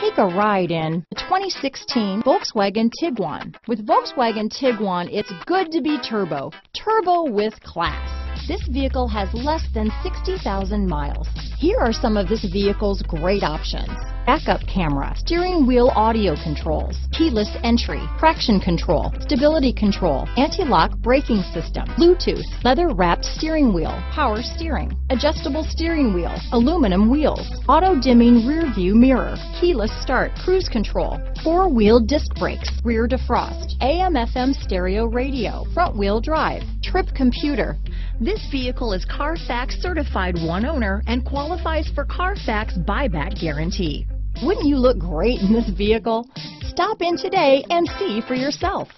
Take a ride in the 2016 Volkswagen Tiguan. With Volkswagen Tiguan, it's good to be turbo. Turbo with class. This vehicle has less than 60,000 miles. Here are some of this vehicle's great options. Backup camera, steering wheel audio controls, keyless entry, traction control, stability control, anti-lock braking system, Bluetooth, leather wrapped steering wheel, power steering, adjustable steering wheel, aluminum wheels, auto dimming rear view mirror, keyless start, cruise control, four wheel disc brakes, rear defrost, AM FM stereo radio, front wheel drive, trip computer. This vehicle is Carfax certified one owner and qualifies for Carfax buyback guarantee. Wouldn't you look great in this vehicle? Stop in today and see for yourself.